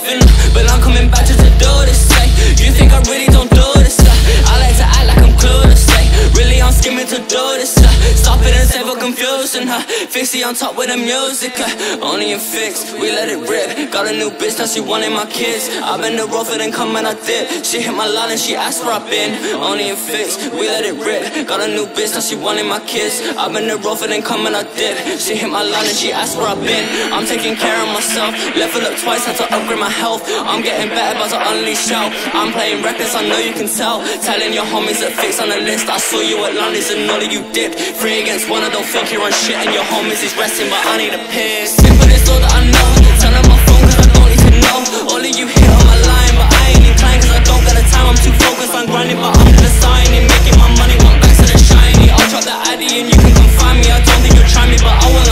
and Fixie on top with the music, uh, only in fix, we let it rip. Got a new bitch, now she wanting my kids. I've been the rougher than come and I did She hit my line and she asked where I've been Only in fix, we let it rip. Got a new bitch, now she wanting my kids. I've been the rougher than come and I did She hit my line and she asked where I've been. I'm taking care of myself, level up twice, had to upgrade my health. I'm getting better, about to unleash out I'm playing reckless, I know you can tell. Telling your homies that fix on the list. I saw you at London's and all of you dipped Three against one, I don't think you're on shit And your homies is resting, but I need a piss. Simple is all that I know. Turn on my phone cause I don't need to know. All of you hit on my line, but I ain't inclined Cause I don't got the time, I'm too focused on grinding But I'm gonna sign it, making my money, want back to the shiny. I'll drop the addy and you can come find me. I don't think you'll try me, but I will